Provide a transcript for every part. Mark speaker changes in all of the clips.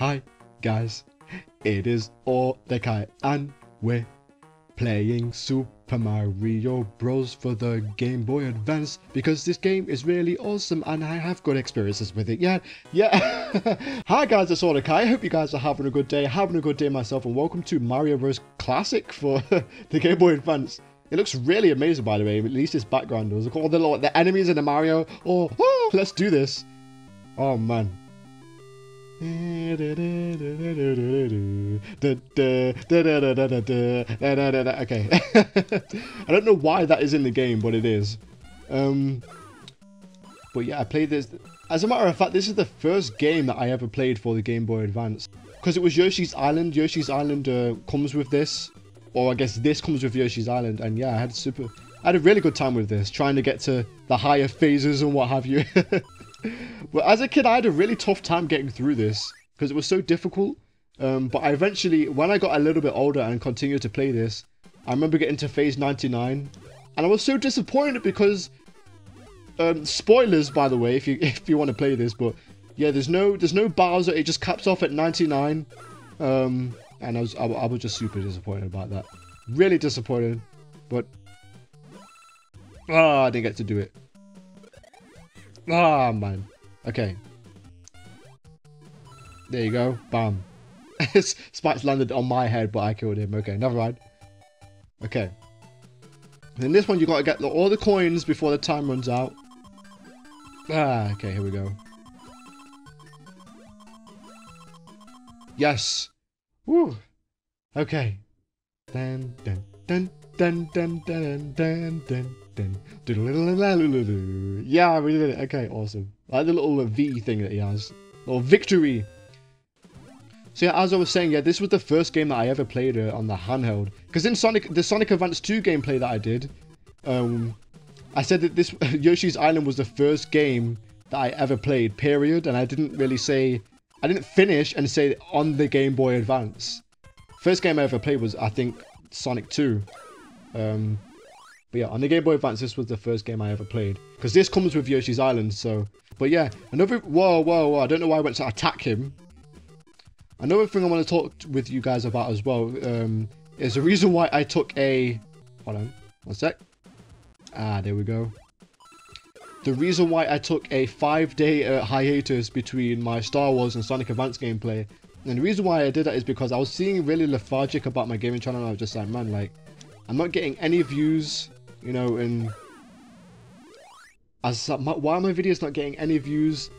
Speaker 1: Hi, guys. It is Awedecai, and we're playing Super Mario Bros. for the Game Boy Advance because this game is really awesome and I have good experiences with it. Yeah, yeah. Hi, guys. It's Awedecai. I hope you guys are having a good day, having a good day myself, and welcome to Mario Bros. Classic for the Game Boy Advance. It looks really amazing, by the way. At least its background does. Look all the, like, the enemies in the Mario. Oh, oh, let's do this. Oh, man. Okay. I don't know why that is in the game, but it is. Um, but yeah, I played this. As a matter of fact, this is the first game that I ever played for the Game Boy Advance. Because it was Yoshi's Island. Yoshi's Island uh, comes with this. Or I guess this comes with Yoshi's Island. And yeah, I had super... I had a really good time with this. Trying to get to the higher phases and what have you. But as a kid, I had a really tough time getting through this because it was so difficult. Um, but I eventually, when I got a little bit older and continued to play this, I remember getting to phase 99, and I was so disappointed because, um, spoilers by the way, if you if you want to play this, but yeah, there's no there's no Bowser. It just caps off at 99, um, and I was I, I was just super disappointed about that. Really disappointed, but ah, oh, I didn't get to do it. Ah, oh, man. Okay. There you go. Bam. Spikes landed on my head, but I killed him. Okay, never mind. Okay. In this one, you got to get all the coins before the time runs out. Ah, okay, here we go. Yes. Woo. Okay. Dun dun dun dun dun dun dun dun Yeah, we did it. Okay, awesome. I like the little V thing that he has. Or victory. So yeah, as I was saying, yeah, this was the first game that I ever played uh, on the handheld. Because in Sonic, the Sonic Advance 2 gameplay that I did, um, I said that this Yoshi's Island was the first game that I ever played, period. And I didn't really say, I didn't finish and say on the Game Boy Advance. First game I ever played was, I think, Sonic 2. Um, but yeah, on the Game Boy Advance, this was the first game I ever played. Because this comes with Yoshi's Island, so... But yeah, another... Whoa, whoa, whoa, I don't know why I went to attack him. Another thing I want to talk with you guys about as well um, is the reason why I took a... Hold on, one sec. Ah, there we go. The reason why I took a five-day uh, hiatus between my Star Wars and Sonic Advance gameplay, and the reason why I did that is because I was seeing really lethargic about my gaming channel, and I was just like, man, like, I'm not getting any views, you know, and... As why are my videos not getting any views?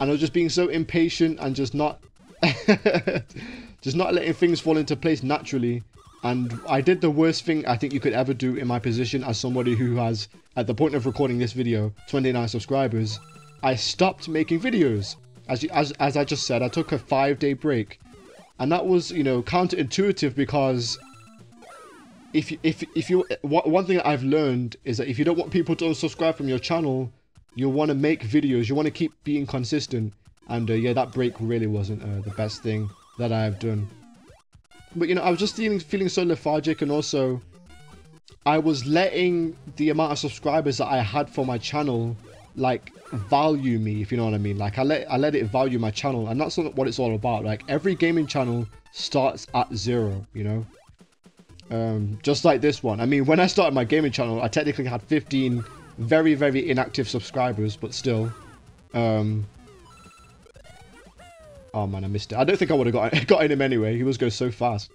Speaker 1: And I was just being so impatient and just not just not letting things fall into place naturally. And I did the worst thing I think you could ever do in my position as somebody who has, at the point of recording this video, 29 subscribers. I stopped making videos. As, you, as, as I just said, I took a five day break. And that was, you know, counterintuitive because if you, if, if you, one thing that I've learned is that if you don't want people to unsubscribe from your channel, you want to make videos, you want to keep being consistent. And uh, yeah, that break really wasn't uh, the best thing that I have done. But you know, I was just feeling, feeling so lethargic and also I was letting the amount of subscribers that I had for my channel like value me if you know what I mean like I let I let it value my channel and that's not what it's all about like every gaming channel starts at zero you know um just like this one I mean when I started my gaming channel I technically had 15 very very inactive subscribers but still um Oh man, I missed it. I don't think I would have got, got in him anyway. He was going so fast.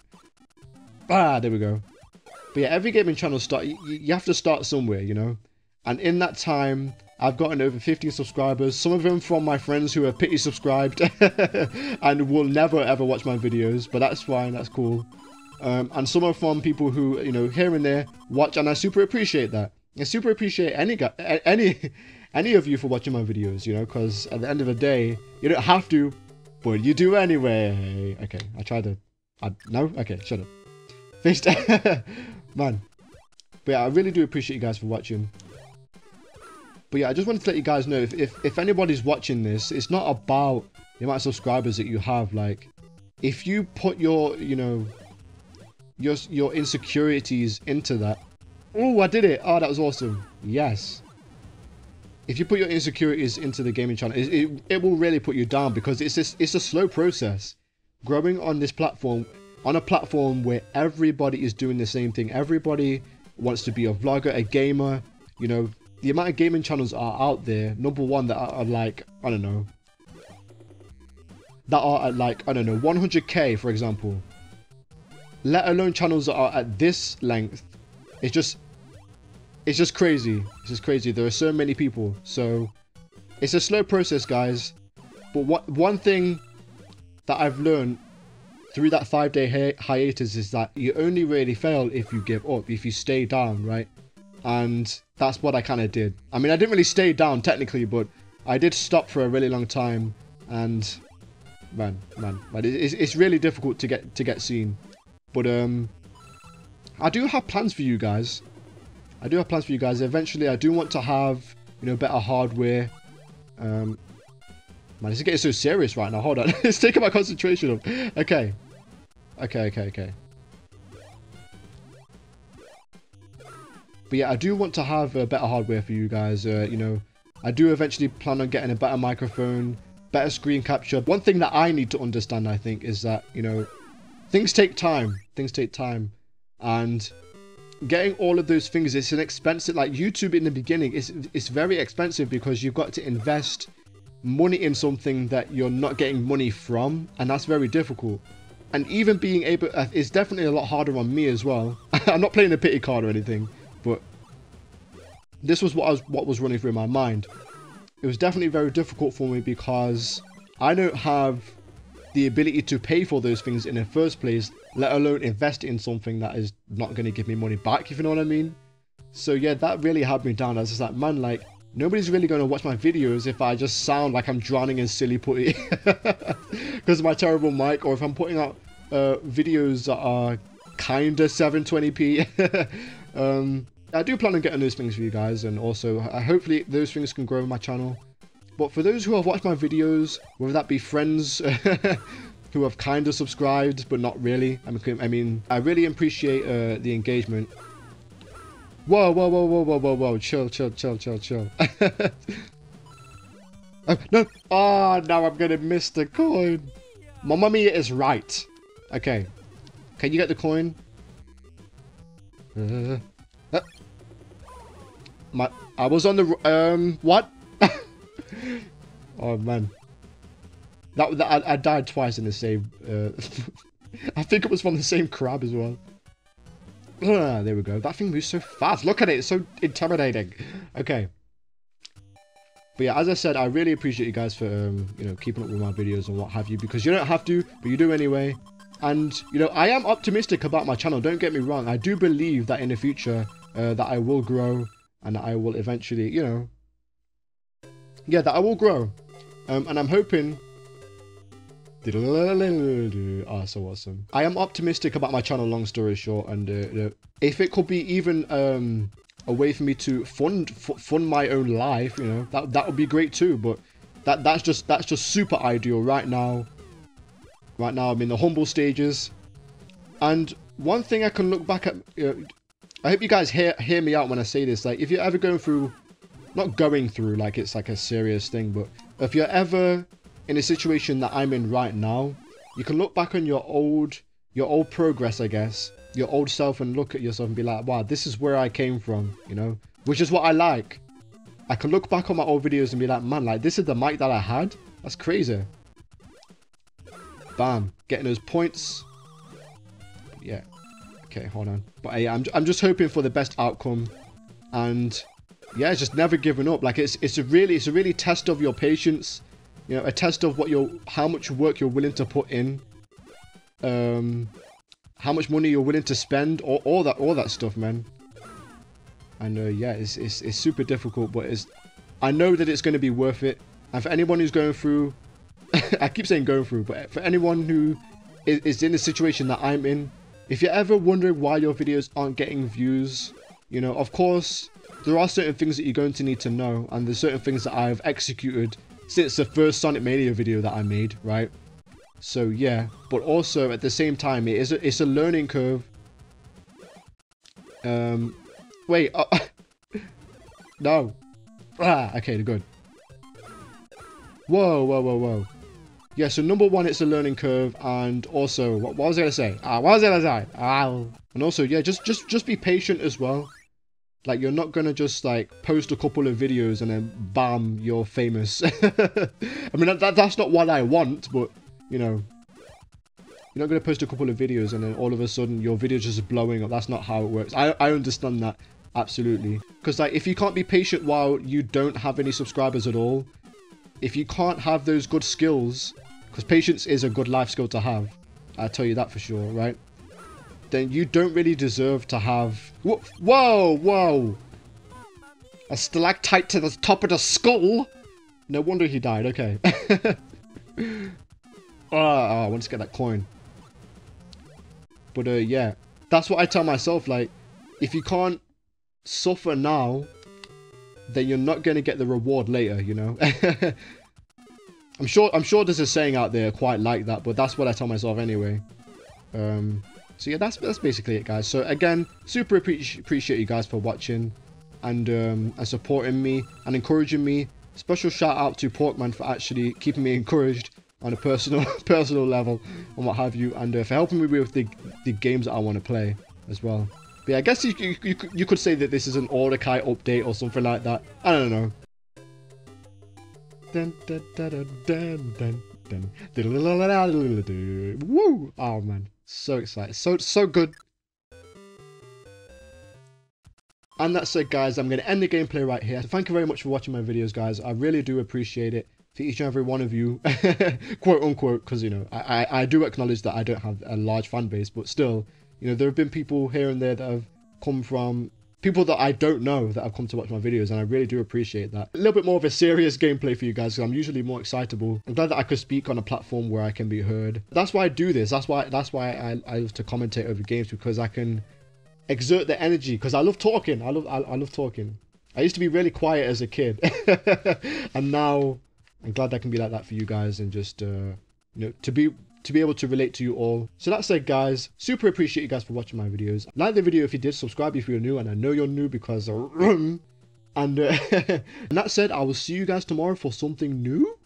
Speaker 1: Ah, there we go. But yeah, every gaming channel start, you, you have to start somewhere, you know? And in that time, I've gotten over 15 subscribers. Some of them from my friends who have pity subscribed and will never ever watch my videos. But that's fine, that's cool. Um, and some are from people who, you know, here and there watch, and I super appreciate that. I super appreciate any any, any of you for watching my videos, you know, because at the end of the day, you don't have to, but you do anyway. Okay, I tried to... I, no? Okay, shut up. Fish... Man. But yeah, I really do appreciate you guys for watching. But yeah, I just wanted to let you guys know, if, if, if anybody's watching this, it's not about the amount of subscribers that you have. Like, if you put your, you know, your, your insecurities into that... Oh, I did it! Oh, that was awesome. Yes if you put your insecurities into the gaming channel, it, it, it will really put you down because it's just, it's a slow process. growing on this platform, on a platform where everybody is doing the same thing. Everybody wants to be a vlogger, a gamer. You know, the amount of gaming channels are out there. Number one, that are, are like I don't know, that are at like I don't know 100k for example. Let alone channels that are at this length. It's just, it's just crazy. It's just crazy. There are so many people. So, it's a slow process, guys. But what one thing that I've learned through that five day hi hiatus is that you only really fail if you give up, if you stay down, right? And that's what I kind of did. I mean, I didn't really stay down technically, but I did stop for a really long time. And man, man, man, it's, it's really difficult to get to get seen. But um, I do have plans for you guys. I do have plans for you guys. Eventually, I do want to have you know better hardware. Um, Man, this is getting so serious right now. Hold on. it's taking my concentration off. Okay. Okay, okay, okay. But yeah, I do want to have uh, better hardware for you guys. Uh, you know, I do eventually plan on getting a better microphone, better screen capture. One thing that I need to understand, I think, is that, you know, things take time. Things take time. And getting all of those things, it's an expensive, like YouTube in the beginning, it's, it's very expensive because you've got to invest money in something that you're not getting money from, and that's very difficult. And even being able, uh, it's definitely a lot harder on me as well. I'm not playing a pity card or anything, but this was what I was what was running through my mind. It was definitely very difficult for me because I don't have the ability to pay for those things in the first place, let alone invest in something that is not going to give me money back, if you know what I mean. So yeah, that really had me down. I was just like, man, like, Nobody's really going to watch my videos if I just sound like I'm drowning in silly putty because of my terrible mic or if I'm putting out uh, videos that are kinda 720p. um, I do plan on getting those things for you guys and also uh, hopefully those things can grow my channel. But for those who have watched my videos, whether that be friends who have kind of subscribed but not really, I mean, I, really appreciate uh, the engagement Whoa, whoa, whoa, whoa, whoa, whoa, whoa. Chill, chill, chill, chill, chill. oh, no. Oh, now I'm to miss the coin. Mamma Mia is right. Okay. Can you get the coin? Uh, uh, my, I was on the... Um, what? oh, man. That, that I, I, died twice in the same... Uh, I think it was from the same crab as well. Ah, there we go. That thing moves so fast. Look at it. It's so intimidating. Okay. But yeah, as I said, I really appreciate you guys for, um, you know, keeping up with my videos and what have you. Because you don't have to, but you do anyway. And, you know, I am optimistic about my channel. Don't get me wrong. I do believe that in the future, uh, that I will grow. And I will eventually, you know... Yeah, that I will grow. Um, and I'm hoping Ah, so awesome. I am optimistic about my channel, long story short, and uh, if it could be even um, a way for me to fund fund my own life, you know, that that would be great too. But that that's just that's just super ideal right now. Right now, I'm in the humble stages, and one thing I can look back at. Know, I hope you guys hear hear me out when I say this. Like, if you're ever going through, not going through like it's like a serious thing, but if you're ever in a situation that I'm in right now, you can look back on your old your old progress, I guess, your old self and look at yourself and be like, wow, this is where I came from, you know? Which is what I like. I can look back on my old videos and be like, man, like this is the mic that I had? That's crazy. Bam. Getting those points. Yeah. Okay, hold on. But I'm, I'm just hoping for the best outcome. And yeah, just never giving up. Like it's it's a really it's a really test of your patience you know, a test of what you're, how much work you're willing to put in, um, how much money you're willing to spend, all, all that, all that stuff, man. And uh, yeah, it's, it's it's super difficult, but it's, I know that it's going to be worth it. And for anyone who's going through, I keep saying going through, but for anyone who is, is in the situation that I'm in, if you're ever wondering why your videos aren't getting views, you know, of course, there are certain things that you're going to need to know, and there's certain things that I've executed since the first Sonic Mania video that I made, right? So yeah, but also at the same time, it is a, it's a learning curve. Um, wait, uh, no. Ah, okay, good. Whoa, whoa, whoa, whoa. yeah, so number one, it's a learning curve, and also, what, what was I gonna say? Ah, what was I gonna say? Ah, and also, yeah, just just just be patient as well. Like you're not gonna just like post a couple of videos and then bam, you're famous. I mean, that, that that's not what I want, but you know, you're not gonna post a couple of videos and then all of a sudden your video's just blowing up. That's not how it works. I I understand that absolutely, because like if you can't be patient while you don't have any subscribers at all, if you can't have those good skills, because patience is a good life skill to have, I tell you that for sure, right? Then you don't really deserve to have... Whoa, whoa! A stalactite to the top of the skull? No wonder he died, okay. oh, I want to get that coin. But uh, yeah, that's what I tell myself, like, if you can't suffer now, then you're not going to get the reward later, you know? I'm sure I'm sure there's a saying out there quite like that, but that's what I tell myself anyway. Um, so yeah, that's that's basically it, guys. So again, super appreciate you guys for watching and um, and supporting me and encouraging me. Special shout out to Porkman for actually keeping me encouraged on a personal personal level and what have you, and uh, for helping me with the the games that I want to play as well. But yeah, I guess you, you, you, you could say that this is an Awedecai update or something like that. I don't know. Dun, dun, dun, dun, dun, dun. Woo! Oh man. So excited. So, so good. And that's it, guys. I'm going to end the gameplay right here. Thank you very much for watching my videos, guys. I really do appreciate it for each and every one of you, quote unquote, because, you know, I, I, I do acknowledge that I don't have a large fan base, but still, you know, there have been people here and there that have come from people that I don't know that have come to watch my videos, and I really do appreciate that. A little bit more of a serious gameplay for you guys, because I'm usually more excitable. I'm glad that I could speak on a platform where I can be heard. That's why I do this. That's why that's why I, I love to commentate over games, because I can exert the energy, because I love talking. I love I, I love talking. I used to be really quiet as a kid, and now I'm glad I can be like that for you guys, and just, uh, you know, to be to be able to relate to you all. So that said, guys. Super appreciate you guys for watching my videos. Like the video if you did, subscribe if you're new, and I know you're new because and, uh, and that said, I will see you guys tomorrow for something new.